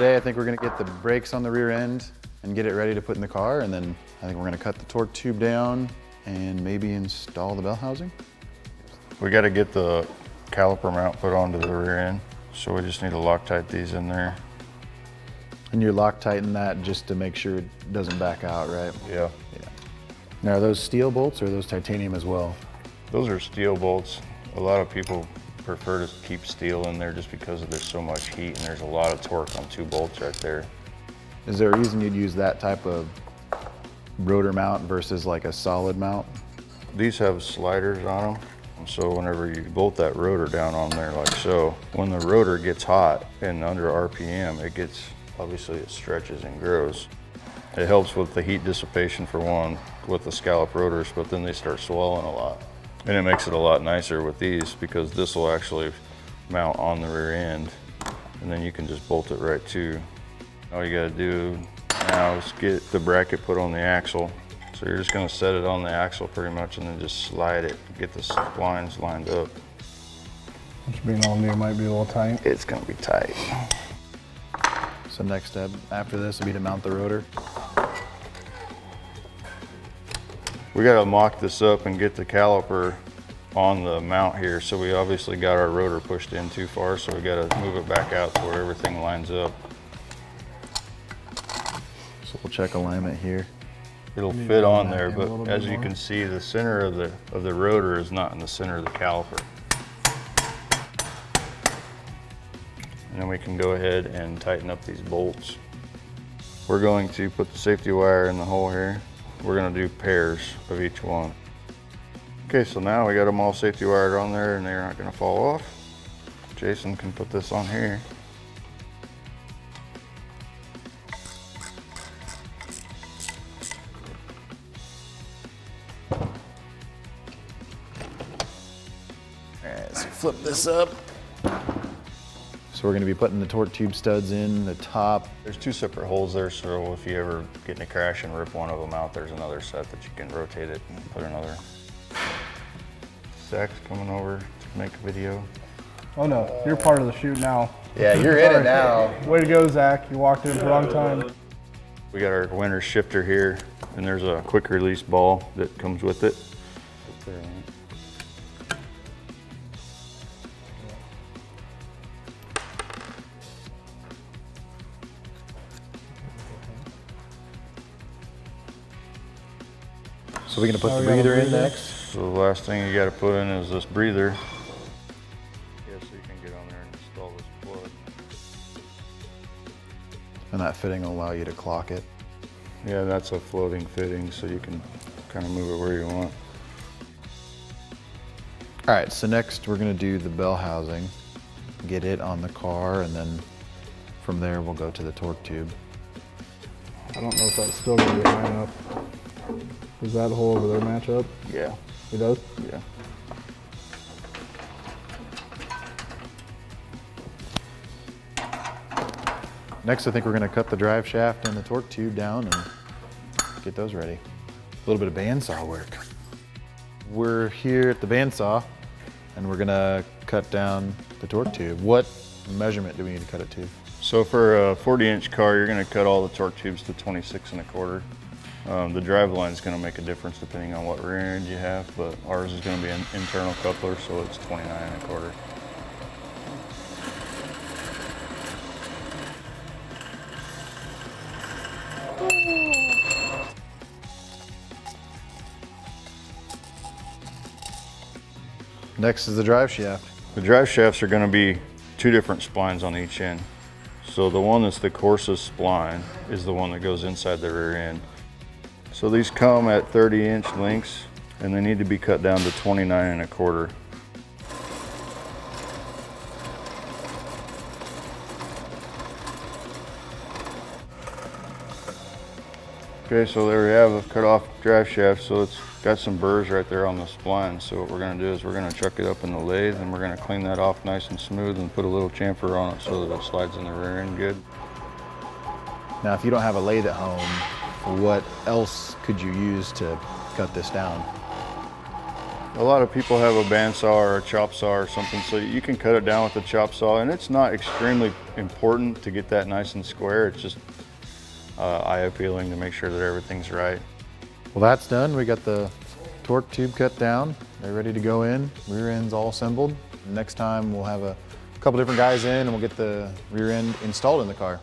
Today, I think we're gonna get the brakes on the rear end and get it ready to put in the car. And then I think we're gonna cut the torque tube down and maybe install the bell housing. We got to get the caliper mount put onto the rear end. So we just need to Loctite these in there. And you're Loctiting that just to make sure it doesn't back out, right? Yeah. Yeah. Now, are those steel bolts or are those titanium as well? Those are steel bolts. A lot of people prefer to keep steel in there just because there's so much heat and there's a lot of torque on two bolts right there. Is there a reason you'd use that type of rotor mount versus like a solid mount? These have sliders on them. So whenever you bolt that rotor down on there like so, when the rotor gets hot and under RPM, it gets, obviously it stretches and grows. It helps with the heat dissipation for one, with the scallop rotors, but then they start swelling a lot. And it makes it a lot nicer with these because this will actually mount on the rear end and then you can just bolt it right to. All you gotta do now is get the bracket put on the axle. So you're just gonna set it on the axle pretty much and then just slide it, get the splines lined up. Which being all new might be a little tight. It's gonna be tight. So next step after this would be to mount the rotor. We gotta mock this up and get the caliper on the mount here. So we obviously got our rotor pushed in too far, so we gotta move it back out to where everything lines up. So we'll check alignment here. It'll Maybe fit on there, but as you more. can see, the center of the, of the rotor is not in the center of the caliper. And then we can go ahead and tighten up these bolts. We're going to put the safety wire in the hole here. We're gonna do pairs of each one. Okay, so now we got them all safety wired on there and they're not gonna fall off. Jason can put this on here. All right, so flip this up. So we're gonna be putting the torque tube studs in the top. There's two separate holes there, so if you ever get in a crash and rip one of them out, there's another set that you can rotate it and put another. Zach's coming over to make a video. Oh no, you're part of the shoot now. Yeah, you're in it now. Way to go, Zach. You walked in at the wrong time. We got our Winters shifter here, and there's a quick release ball that comes with it. So we're gonna put the we breather in next. So the last thing you gotta put in is this breather. Yeah, so you can get on there and install this plug. And that fitting will allow you to clock it. Yeah, that's a floating fitting, so you can kind of move it where you want. All right, so next we're gonna do the bell housing, get it on the car, and then from there we'll go to the torque tube. I don't know if that's still gonna be high enough. Does that hole over there match up? Yeah, It does? yeah. Next, I think we're gonna cut the drive shaft and the torque tube down and get those ready. A little bit of bandsaw work. We're here at the bandsaw and we're gonna cut down the torque tube. What measurement do we need to cut it to? So for a 40 inch car, you're gonna cut all the torque tubes to 26 and a quarter. Um, the drive line is gonna make a difference depending on what rear end you have, but ours is gonna be an internal coupler, so it's 29 and a quarter. Next is the drive shaft. The drive shafts are gonna be two different splines on each end. So the one that's the coarsest spline is the one that goes inside the rear end. So these come at 30 inch lengths and they need to be cut down to 29 and a quarter. Okay, so there we have a cut off drive shaft. So it's got some burrs right there on the spline. So what we're gonna do is we're gonna chuck it up in the lathe and we're gonna clean that off nice and smooth and put a little chamfer on it so that it slides in the rear end good. Now, if you don't have a lathe at home, what else could you use to cut this down? A lot of people have a bandsaw or a chop saw or something, so you can cut it down with a chop saw, and it's not extremely important to get that nice and square. It's just uh, eye appealing to make sure that everything's right. Well, that's done. We got the torque tube cut down. They're ready to go in. Rear end's all assembled. Next time we'll have a couple different guys in and we'll get the rear end installed in the car.